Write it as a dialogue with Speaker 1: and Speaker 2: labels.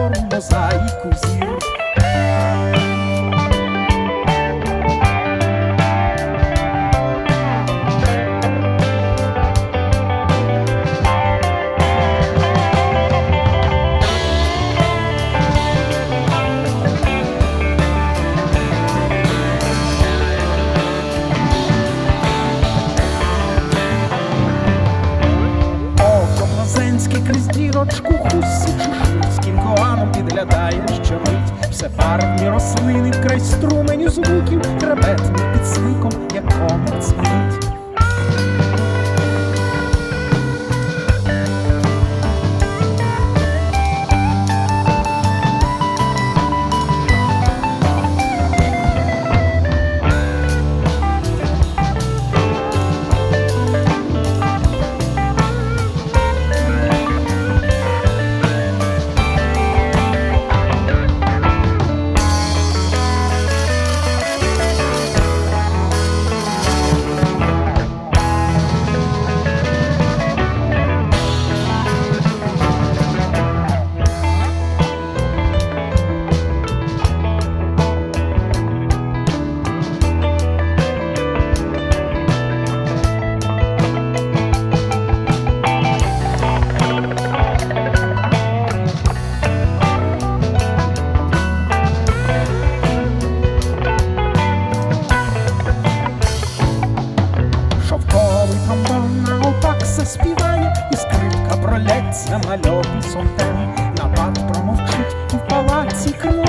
Speaker 1: formos a світа, напад промовчить в палаці кров.